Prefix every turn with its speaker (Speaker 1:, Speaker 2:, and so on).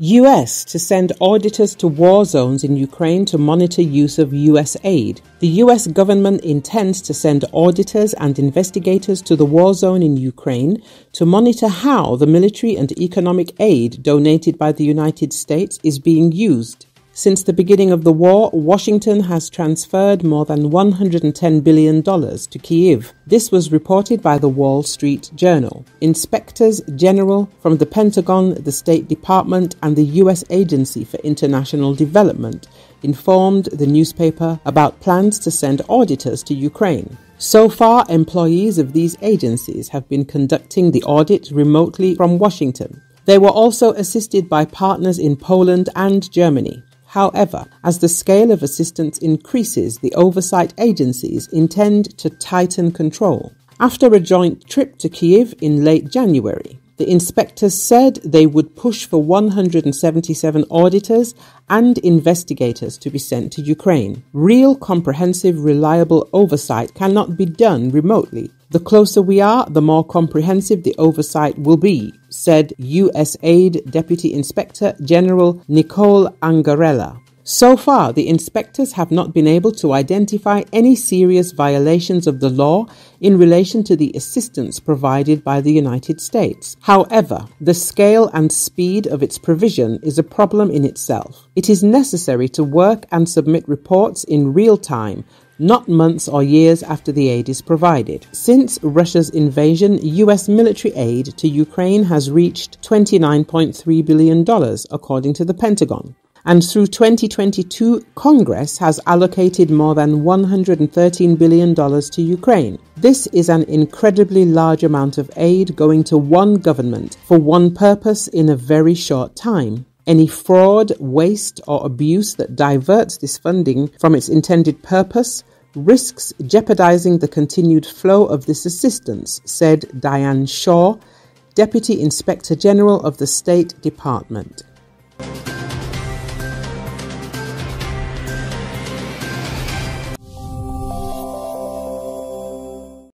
Speaker 1: US to send auditors to war zones in Ukraine to monitor use of US aid. The US government intends to send auditors and investigators to the war zone in Ukraine to monitor how the military and economic aid donated by the United States is being used. Since the beginning of the war, Washington has transferred more than $110 billion to Kyiv. This was reported by the Wall Street Journal. Inspectors general from the Pentagon, the State Department, and the U.S. Agency for International Development informed the newspaper about plans to send auditors to Ukraine. So far, employees of these agencies have been conducting the audit remotely from Washington. They were also assisted by partners in Poland and Germany. However, as the scale of assistance increases, the oversight agencies intend to tighten control. After a joint trip to Kiev in late January, the inspectors said they would push for 177 auditors and investigators to be sent to Ukraine. Real, comprehensive, reliable oversight cannot be done remotely. The closer we are, the more comprehensive the oversight will be, said USAID Deputy Inspector General Nicole Angarella. So far, the inspectors have not been able to identify any serious violations of the law in relation to the assistance provided by the United States. However, the scale and speed of its provision is a problem in itself. It is necessary to work and submit reports in real time not months or years after the aid is provided. Since Russia's invasion, US military aid to Ukraine has reached $29.3 billion, according to the Pentagon and through 2022, Congress has allocated more than $113 billion to Ukraine. This is an incredibly large amount of aid going to one government for one purpose in a very short time. Any fraud, waste, or abuse that diverts this funding from its intended purpose risks jeopardizing the continued flow of this assistance, said Diane Shaw, Deputy Inspector General of the State Department.